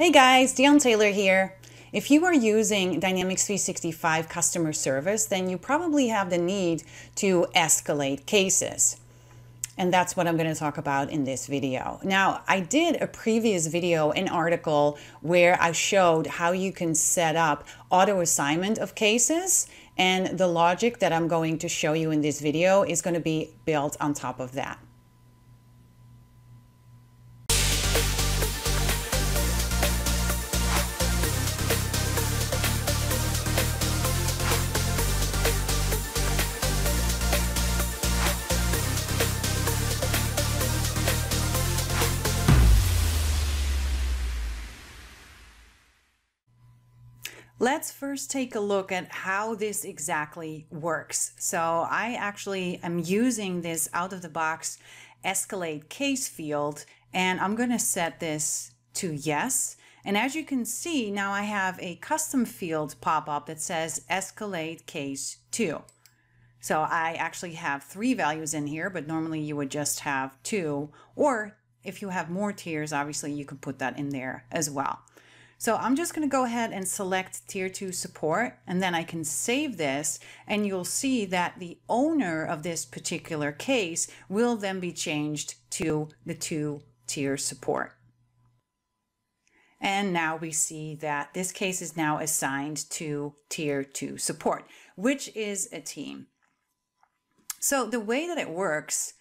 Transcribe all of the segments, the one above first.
Hey guys, Dian Taylor here. If you are using Dynamics 365 customer service, then you probably have the need to escalate cases. And that's what I'm going to talk about in this video. Now, I did a previous video, an article where I showed how you can set up auto assignment of cases. And the logic that I'm going to show you in this video is going to be built on top of that. Let's first take a look at how this exactly works. So I actually am using this out of the box escalate case field and I'm going to set this to yes. And as you can see, now I have a custom field pop up that says escalate case two. So I actually have three values in here, but normally you would just have two. Or if you have more tiers, obviously you can put that in there as well. So I'm just going to go ahead and select tier 2 support and then I can save this and you'll see that the owner of this particular case will then be changed to the 2 tier support. And now we see that this case is now assigned to tier 2 support, which is a team. So the way that it works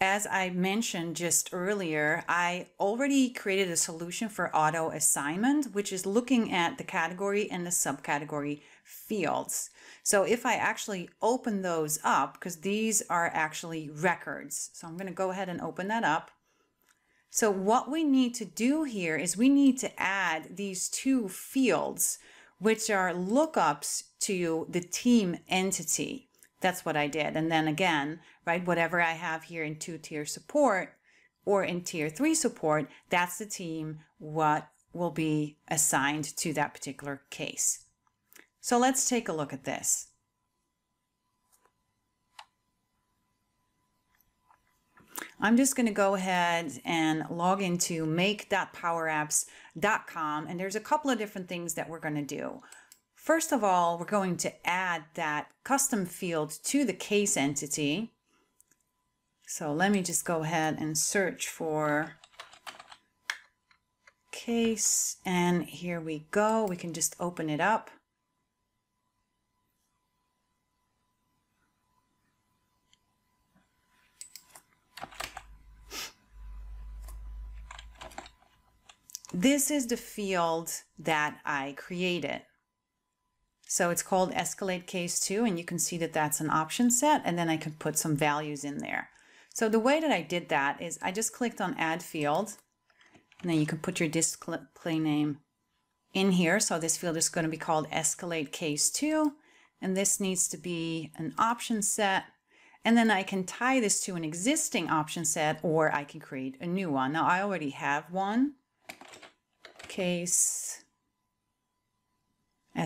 as I mentioned just earlier, I already created a solution for auto assignment, which is looking at the category and the subcategory fields. So if I actually open those up, because these are actually records, so I'm going to go ahead and open that up. So what we need to do here is we need to add these two fields, which are lookups to the team entity. That's what I did. And then again, right, whatever I have here in two tier support or in tier three support, that's the team what will be assigned to that particular case. So let's take a look at this. I'm just going to go ahead and log into make.powerapps.com and there's a couple of different things that we're going to do. First of all, we're going to add that custom field to the case entity. So let me just go ahead and search for case and here we go. We can just open it up. This is the field that I created. So it's called escalate case two, and you can see that that's an option set, and then I can put some values in there. So the way that I did that is I just clicked on add field, and then you can put your display name in here. So this field is going to be called escalate case two, and this needs to be an option set. And then I can tie this to an existing option set, or I can create a new one. Now I already have one. Case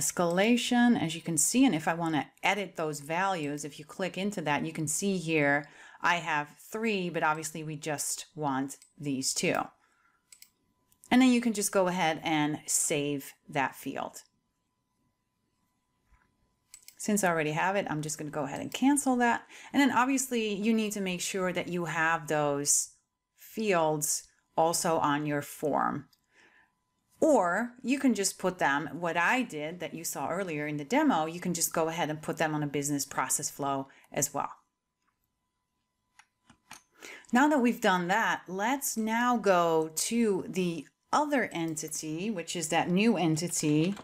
escalation, as you can see. And if I want to edit those values, if you click into that, you can see here, I have three, but obviously we just want these two. And then you can just go ahead and save that field. Since I already have it, I'm just going to go ahead and cancel that. And then obviously you need to make sure that you have those fields also on your form. Or you can just put them, what I did that you saw earlier in the demo, you can just go ahead and put them on a business process flow as well. Now that we've done that, let's now go to the other entity, which is that new entity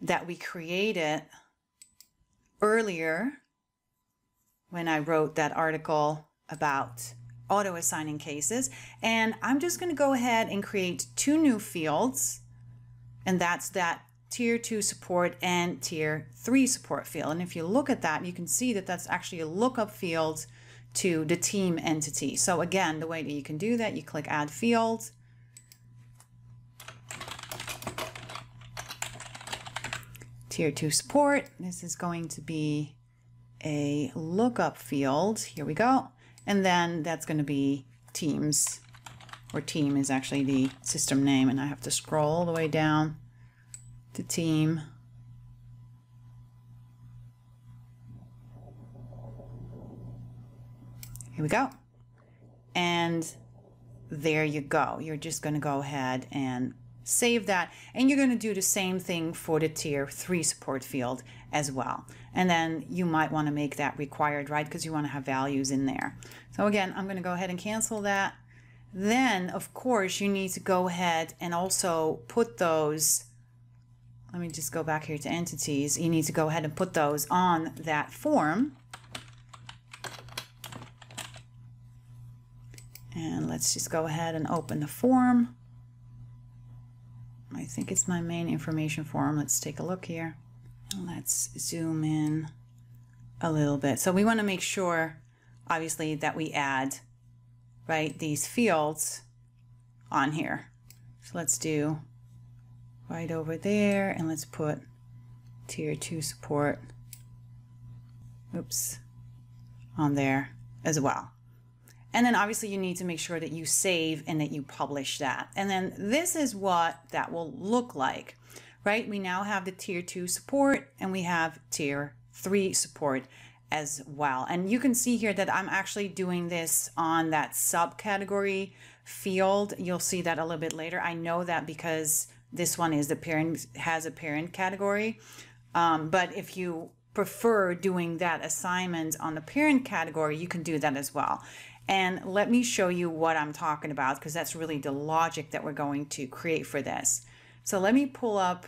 that we created earlier when I wrote that article about auto assigning cases. And I'm just going to go ahead and create two new fields. And that's that tier 2 support and tier 3 support field. And if you look at that, you can see that that's actually a lookup field to the team entity. So again, the way that you can do that, you click add field. Tier 2 support, this is going to be a lookup field. Here we go. And then that's going to be teams or team is actually the system name, and I have to scroll all the way down to team. Here we go. And there you go. You're just going to go ahead and save that. And you're going to do the same thing for the tier 3 support field as well. And then you might want to make that required, right? Because you want to have values in there. So again, I'm going to go ahead and cancel that. Then, of course, you need to go ahead and also put those let me just go back here to entities. You need to go ahead and put those on that form. And let's just go ahead and open the form. I think it's my main information form. Let's take a look here. Let's zoom in a little bit. So we want to make sure, obviously, that we add, right, these fields on here. So let's do right over there and let's put tier 2 support oops on there as well and then obviously you need to make sure that you save and that you publish that. And then this is what that will look like right? We now have the tier 2 support and we have tier 3 support as well. And you can see here that I'm actually doing this on that subcategory field. You'll see that a little bit later. I know that because this one is the parent has a parent category. Um, but if you prefer doing that assignment on the parent category, you can do that as well. And let me show you what I'm talking about because that's really the logic that we're going to create for this. So let me pull up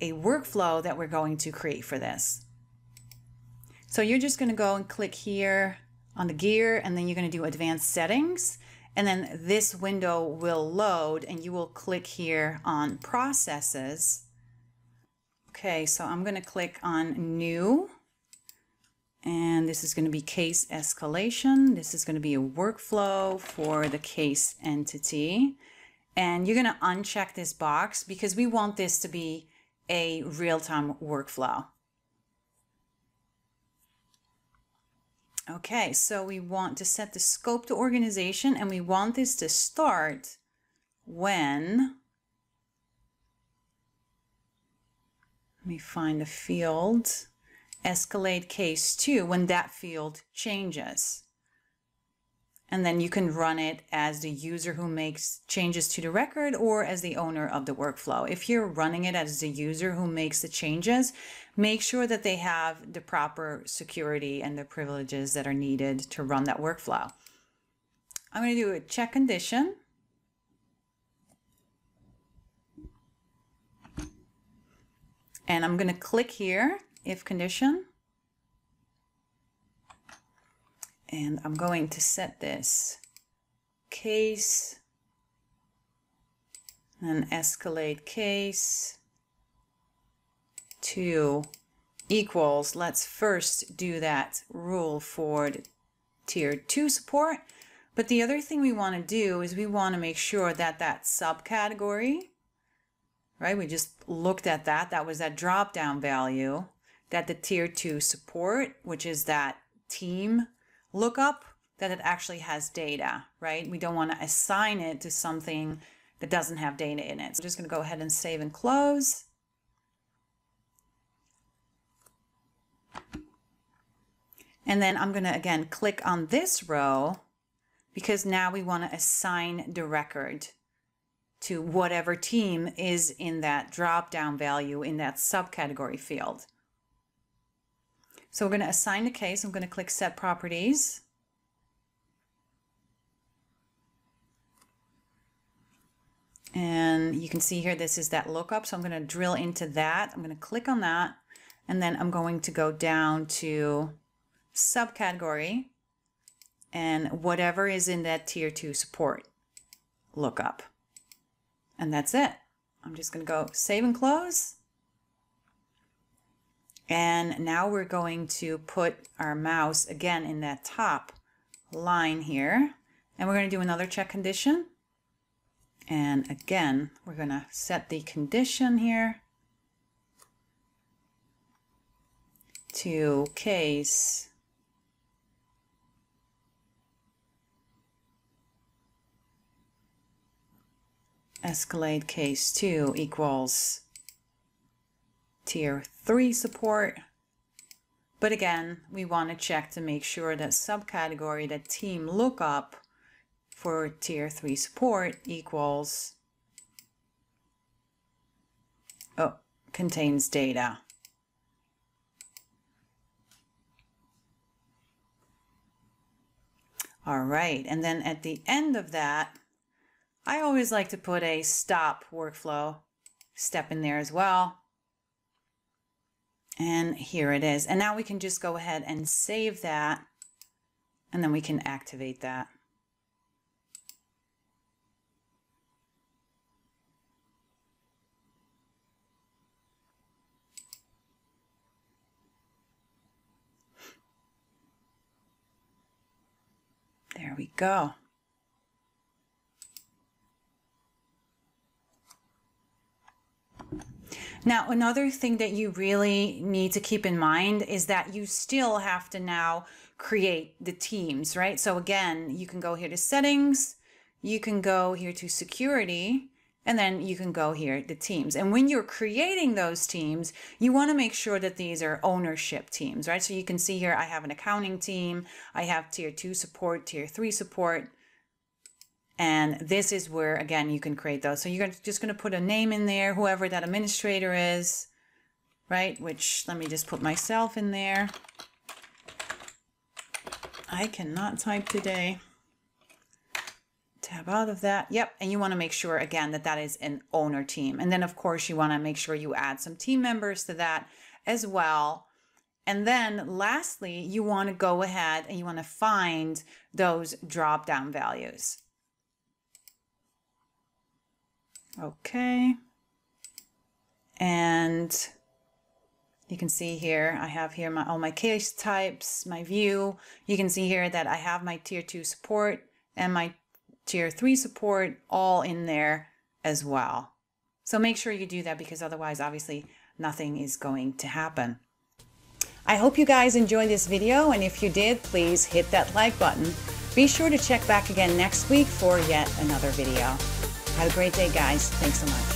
a workflow that we're going to create for this. So you're just going to go and click here on the gear and then you're going to do advanced settings and then this window will load and you will click here on processes. Okay, so I'm going to click on new. And this is going to be case escalation. This is going to be a workflow for the case entity. And you're going to uncheck this box because we want this to be a real-time workflow. Okay, so we want to set the scope to organization and we want this to start when, let me find the field, escalate case 2, when that field changes and then you can run it as the user who makes changes to the record or as the owner of the workflow. If you're running it as the user who makes the changes, make sure that they have the proper security and the privileges that are needed to run that workflow. I'm going to do a check condition. And I'm going to click here, if condition. and I'm going to set this case and escalate case to equals. Let's first do that rule for tier 2 support. But the other thing we want to do is we want to make sure that that subcategory, right, we just looked at that, that was that drop down value, that the tier 2 support, which is that team lookup that it actually has data, right? We don't want to assign it to something that doesn't have data in it. So I'm just going to go ahead and save and close. And then I'm going to, again, click on this row because now we want to assign the record to whatever team is in that drop-down value in that subcategory field. So we're going to assign the case. I'm going to click Set Properties. And you can see here, this is that lookup. So I'm going to drill into that. I'm going to click on that. And then I'm going to go down to subcategory and whatever is in that tier two support lookup. And that's it. I'm just going to go save and close. And now we're going to put our mouse again in that top line here. And we're going to do another check condition. And again, we're going to set the condition here to case escalate case 2 equals tier 3 support. But again, we want to check to make sure that subcategory, that team lookup for tier 3 support equals, oh, contains data. All right, and then at the end of that, I always like to put a stop workflow step in there as well. And here it is. And now we can just go ahead and save that and then we can activate that. There we go. Now, another thing that you really need to keep in mind is that you still have to now create the teams, right? So again, you can go here to settings, you can go here to security, and then you can go here to teams. And when you're creating those teams, you want to make sure that these are ownership teams, right? So you can see here, I have an accounting team, I have tier two support, tier three support, and this is where, again, you can create those. So you're just going to put a name in there, whoever that administrator is, right? Which, let me just put myself in there. I cannot type today. Tab out of that. Yep. And you want to make sure, again, that that is an owner team. And then, of course, you want to make sure you add some team members to that as well. And then lastly, you want to go ahead and you want to find those drop down values. Okay. And you can see here, I have here my all my case types, my view. You can see here that I have my tier two support and my tier three support all in there as well. So make sure you do that because otherwise, obviously, nothing is going to happen. I hope you guys enjoyed this video, and if you did, please hit that like button. Be sure to check back again next week for yet another video. Have a great day, guys. Thanks so much.